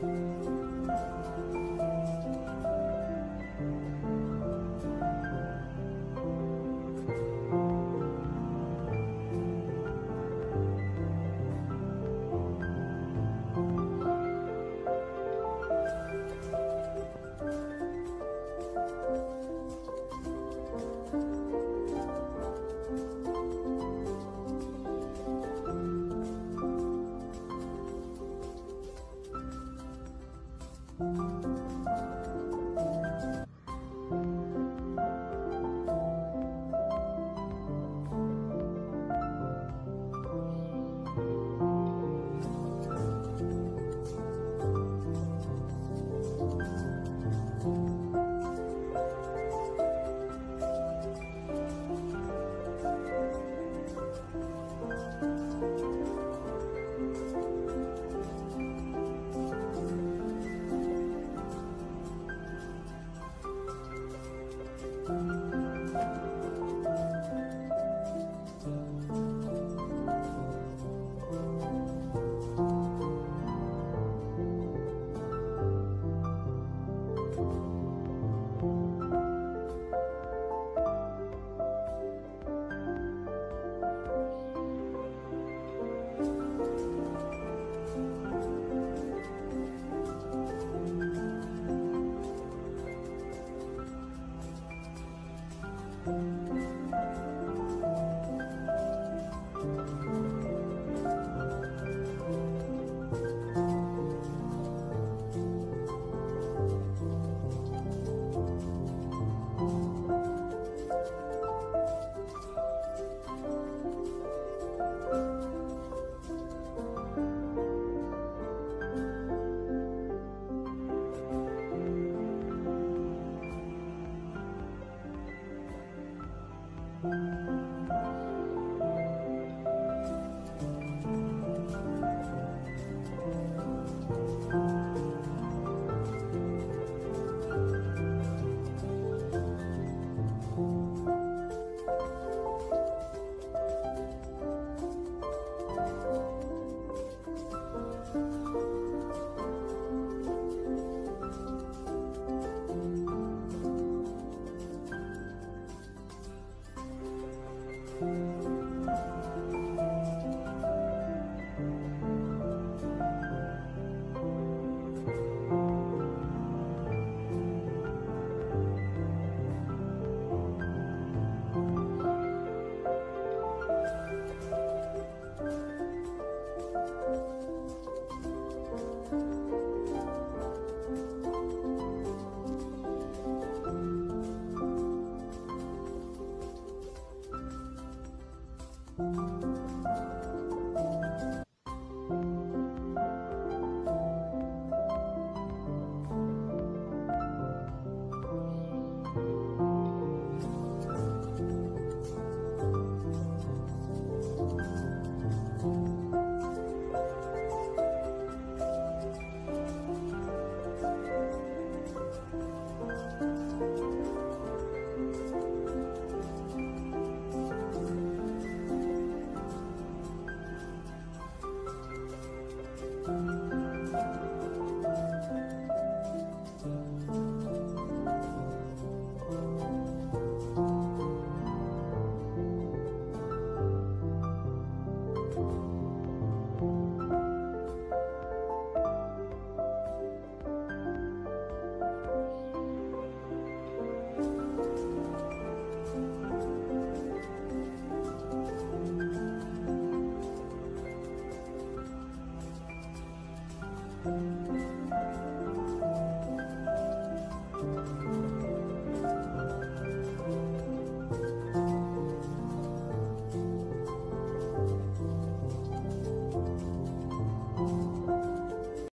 嗯